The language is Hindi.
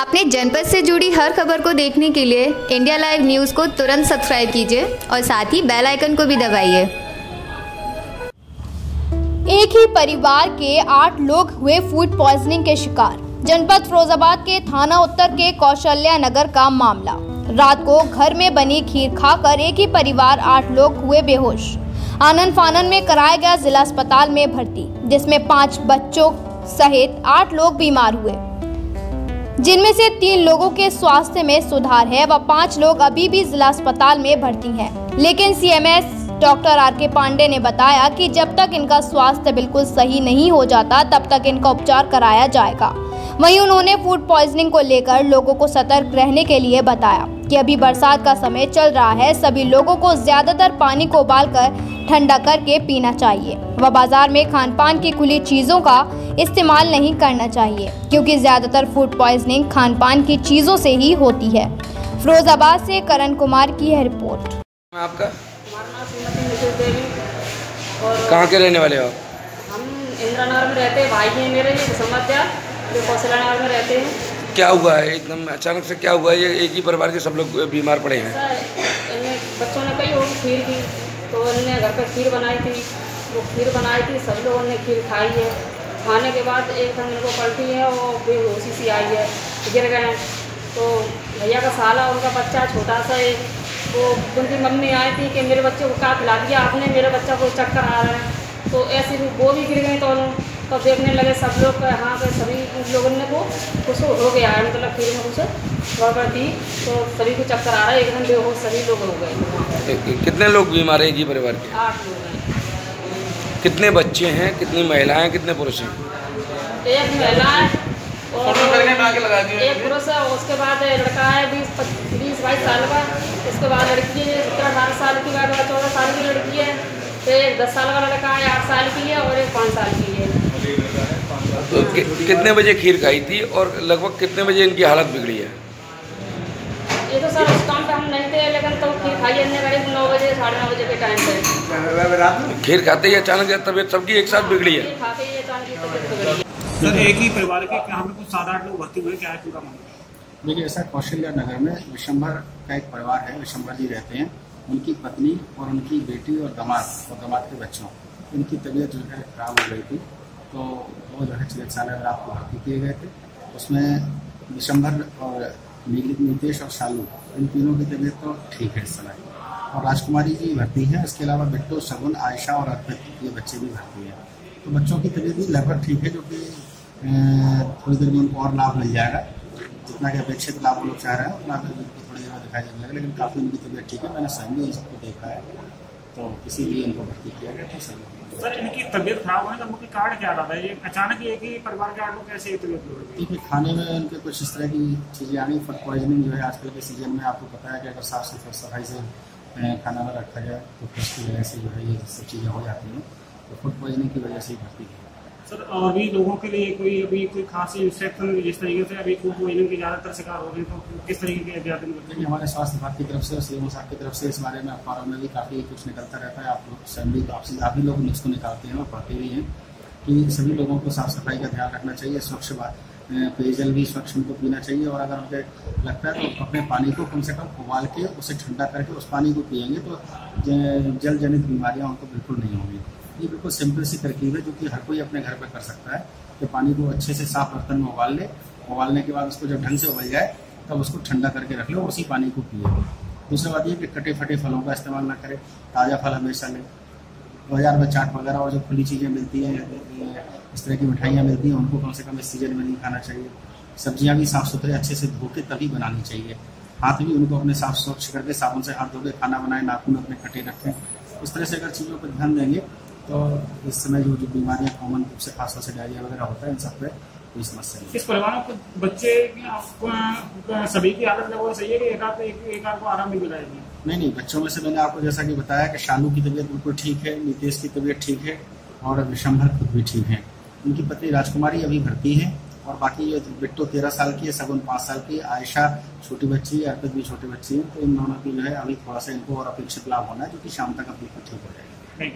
अपने जनपद से जुड़ी हर खबर को देखने के लिए इंडिया लाइव न्यूज़ को तुरंत सब्सक्राइब कीजिए और साथ ही बेल आइकन को भी दबाइए। एक ही परिवार के आठ लोग हुए फ़ूड पॉइजनिंग के शिकार। जनपद फिरोजाबाद के थाना उत्तर के कौशल्या नगर का मामला। रात को घर में बनी खीर खाकर एक ही परिवार आठ लोग हुए बेहोश। आनंद फानन में कराया गया जिला अस्पताल में भर्ती, जिसमें पाँच बच्चों सहित आठ लोग बीमार हुए। जिनमें से तीन लोगों के स्वास्थ्य में सुधार है व पाँच लोग अभी भी जिला अस्पताल में भर्ती हैं। लेकिन सीएमएस डॉक्टर आर के पांडे ने बताया कि जब तक इनका स्वास्थ्य बिल्कुल सही नहीं हो जाता, तब तक इनका उपचार कराया जाएगा वहीं उन्होंने फ़ूड पॉइजनिंग को लेकर लोगों को सतर्क रहने के लिए बताया कि अभी बरसात का समय चल रहा है सभी लोगों को ज़्यादातर पानी को उबालकर ठंडा करके पीना चाहिए। व बाज़ार में खान पान की खुली चीज़ों का इस्तेमाल नहीं करना चाहिए क्योंकि ज़्यादातर फ़ूड पॉइजनिंग खान पान की चीज़ों से ही होती है। फिरोजाबाद से करण कुमार की है रिपोर्ट। आपका? कहाँ के रहने वाले हो आप? हम इंदिरा नगर में रहते हैं भाई हैं मेरे ये समझदार जो कौशल्या नगर में रहते हैं। क्या हुआ है? एकदम अचानक से क्या हुआ है? ये एक ही परिवार के सब लोग बीमार पड़े हैं। बच्चों ने कही होगी खीर की तो इन्होंने घर पर खीर बनाई थी। वो खीर बनाई थी सब लोगों ने खीर खाई है। खाने के बाद एक दिन इनको पलटी है और बेहोशी सी आई है गिर गए हैं। तो भैया का साला उनका बच्चा छोटा सा एक वो उनकी मम्मी आई थी कि मेरे बच्चे को क्या खिला दिया आपने? मेरे बच्चा को चक्कर आ रहा है। तो ऐसे ही वो भी गिर गए तो तो देखने लगे सब लोग यहाँ पे सभी लोगों ने वो कुछ हो गया है मतलब खीर में कुछ गड़बड़ थी तो सभी को चक्कर आ रहा है एकदम बेहोश सभी लोग हो गए। कि- कितने लोग बीमार हैं ही परिवार के? आठ लोग हैं। कितने बच्चे हैं कितनी महिलाएँ हैं कितने पुरुष हैं? एक महिला है और एक पुरुष है उसके बाद लड़का है बीस बीस बाईस साल का। उसके बाद लड़की है सत्रह अठारह साल की बाद चौदह साल की लड़की है तो एक दस साल का लड़का है आठ साल की है और एक पाँच साल की है। तो कि, कितने बजे खीर खाई थी और लगभग कितने बजे इनकी हालत बिगड़ी है? ये तो सर उस टाइम पे हम नहीं थे लेकिन तो खीर खाई हमने करीब नौ बजे साढ़े नौ बजे के टाइम पे। खीर खाते ही अचानक तबीयत सबकी एक साथ बिगड़ी है। ही सर एक ही परिवार के यहाँ पे कुछ सात आठ लोग भर्ती हुए क्या है पूरा मामला? देखिए ऐसा कौशल्या नगर में विशंभर का एक परिवार है विशंभर जी रहते हैं। उनकी पत्नी और उनकी बेटी और दमाद और दामाद के बच्चों। इनकी तबीयत जो है खराब हो गई थी। तो वो जो है चिकित्सालय में आपको भर्ती किए गए थे, उसमें विशंभर और नीतेश और शालू, इन तीनों की तबीयत तो ठीक है इस समय। और राजकुमारी जी भर्ती है, इसके अलावा बिट्टू, शगुन, आयशा और अर्पित ये बच्चे भी भर्ती हैं। तो बच्चों की तबीयत भी लगभग ठीक है, जो कि थोड़ी देर में उनको और लाभ मिल जाएगा। जितना कि अपेक्षित लाभ लोग चाह रहे हैं, उतना उनको थोड़ी देर में दिखाई देने लगा, लेकिन काफ़ी उनकी तबीयत ठीक है। मैंने स्वयं भी इन सबको देखा है। तो इसीलिए इनको भर्ती किया गया था सही सर, इनकी तबीयत खराब होने का मुख्य कारण क्या रहा? था ये अचानक ये ही परिवार के लोग कैसे तबीयत देखिए, खाने में उनके कुछ इस तरह की चीज़ें आ गई। फ़ूड पॉइजनिंग जो है, आजकल के सीज़न में आपको पता है कि अगर साफ़ सुथरा सफ़ाई से खाना ना रखा जाए तो फिर उसकी वजह से जो है ये सब चीज़ें हो जाती हैं। तो फ़ूड पॉइजनिंग की वजह से ही भर्ती की सर और भी लोगों के लिए कोई अभी कोई खास इंस्ट्रक्शन जिस तरीके से अभी फ़ूड पॉइजनिंग के ज़्यादातर शिकार हो रहे हैं तो किस तरीके के एहतियात करते देखिए हमारे स्वास्थ्य विभाग की तरफ़ से और सीएमओ साहब की तरफ़ से इस बारे में अखबारों में भी काफ़ी कुछ निकलता रहता है। आप लोग स्वयं भी आपसे आप भी लोग न्यूज़ को निकालते हैं और पढ़ते भी हैं कि सभी लोगों को साफ़ सफ़ाई का ध्यान रखना चाहिए, स्वच्छ पेयजल भी स्वच्छ उनको पीना चाहिए और अगर उनके लगता है तो अपने पानी को कम से कम उबाल के उसे ठंडा करके उस पानी को पिएँगे तो जल जनित बीमारियाँ उनको बिल्कुल नहीं होंगी। ये बिल्कुल सिंपल सी तरकीब है जो कि हर कोई अपने घर पर कर सकता है। कि पानी को अच्छे से साफ़ बर्तन में उबाल ले, उबालने के बाद उसको जब ढंग से उबल जाए, तब उसको ठंडा करके रख लो उसी पानी को पिए। दूसरी बात ये कि कटे फटे फलों का इस्तेमाल ना करें, ताज़ा फल हमेशा लें। बाज़ार में चाट वगैरह और जो खुली चीज़ें मिलती हैं इस तरह की मिठाइयाँ मिलती हैं, उनको कम से कम इस सीज़न में नहीं खाना चाहिए। सब्ज़ियाँ भी साफ़ सुथरे, अच्छे से धो के तभी बनानी चाहिए। हाथ भी उनको अपने साफ़ स्वच्छ करके साबुन से हाथ धो के खाना बनाए, नाखून अपने कटे रखें। इस तरह से अगर चीज़ों पर ध्यान देंगे तो इस समय जो जो बीमारियाँ कॉमन रूप से खासतौर से डायरिया वगैरह होता है इन सब पे कोई समस्या नहीं इस परिवारों को बच्चे आपको सभी की हालत लगभग सही है कि एक आध एक, एक आध को आराम भी मिला है नहीं नहीं बच्चों में से मैंने आपको जैसा कि बताया कि शालू की तबीयत बिल्कुल ठीक है नीतीश की तबीयत ठीक है और विशंभर खुद भी ठीक है। उनकी पत्नी राजकुमारी अभी भर्ती है और बाकी ये बिट्टू तेरह साल की है सगुन पाँच साल की आयशा छोटी बच्ची है अर्पित भी छोटी बच्ची है तो इन दोनों की जो है अभी थोड़ा सा इनको और अपेक्षित लाभ होना है जो कि शाम तक अभी ठीक हो जाएगा। नहीं